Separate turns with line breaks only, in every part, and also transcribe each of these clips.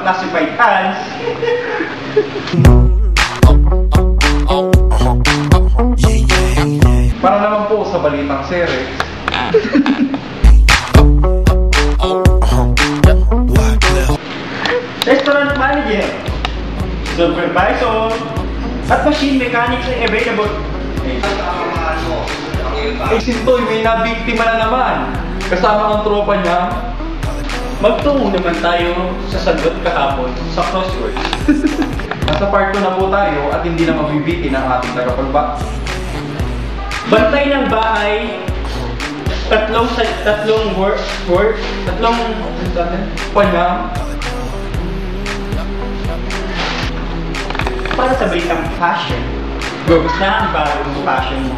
classified as
Para naman po sa balitang sere,
restaurant manager, supervisor, at machine mechanics ay available.
eh sintoy, may nabiktima na naman. Kasama ang tropa niya.
Magtungo naman tayo sa sagot kahapon sa crosswords.
Nasa part 2 na po tayo at hindi na mabibitin ang ating tagapagba.
Bantay ng bahay, tatlong tatlong work, work, tatlong
Panya,
para sa balitang fashion. Na ang bagong fashion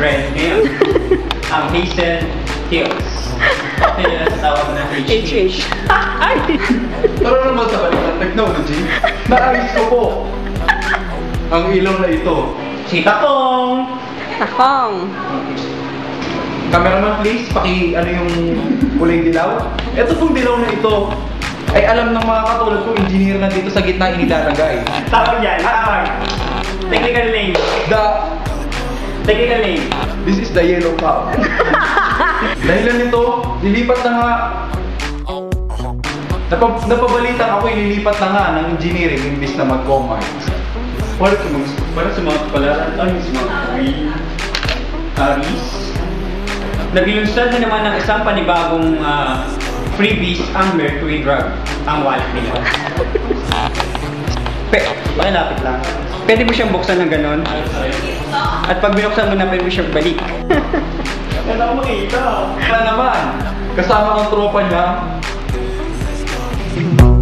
trend ngayon. ang Hazel Heels. HH.
Ay!
Pero naman sa balitang technology, naayos ko po ang ilaw na ito.
Si Takong!
Takong!
Cameraman please, paki ano yung kulay dilaw. Ito pong dilaw na ito ay alam ng mga katulad ko, engineer na dito sa gitna inilalagay.
Tawag yan, tawag. Technical name.
The,
Technical name.
this is the yellow cow. Dahilan nito, lilipat na nga Napab napabalitan ako, ililipat na nga ng engineering imbis na mag-commerce.
Para sa mga, para sa mga palaran, ano sa mga Queen, Aris. Nagilunsad na naman ng isang panibagong ah, freebies ang Mercury Drug, ang wallet nila. Pe, pakilapit lang. Pwede mo siyang buksan ng ganon. At pag binuksan mo na, pwede mo siyang balik. Wala ko makita.
Wala naman, kasama ang tropa niya, free.